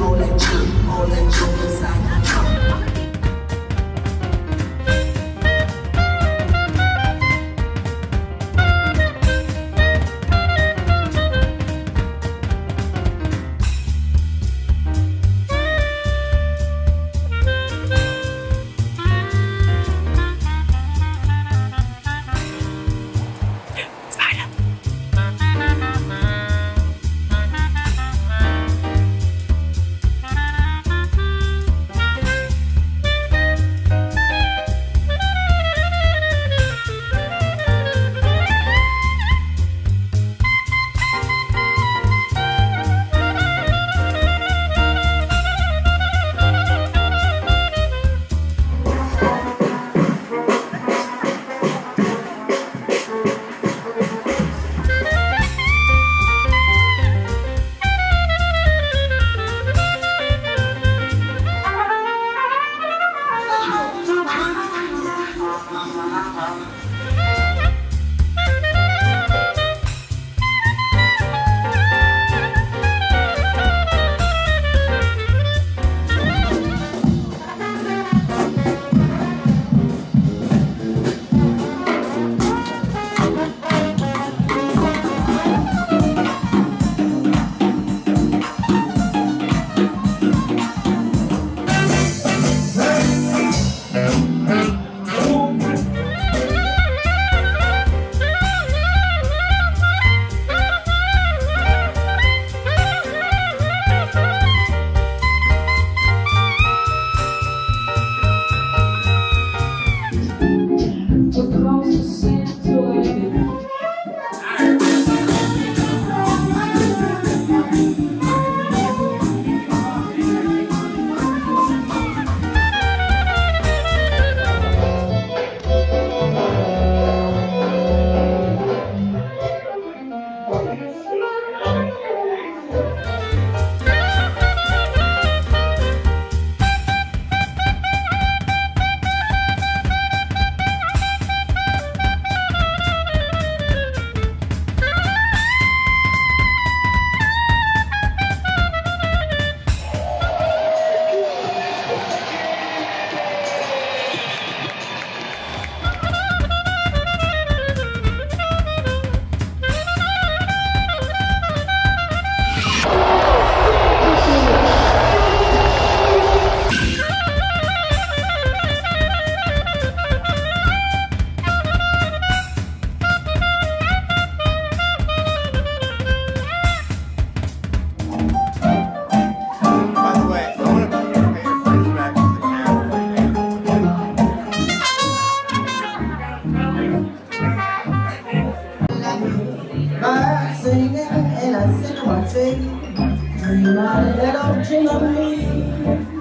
all that junk, all that junk inside Birds singing and I sing my tree. Dream a little dream of me.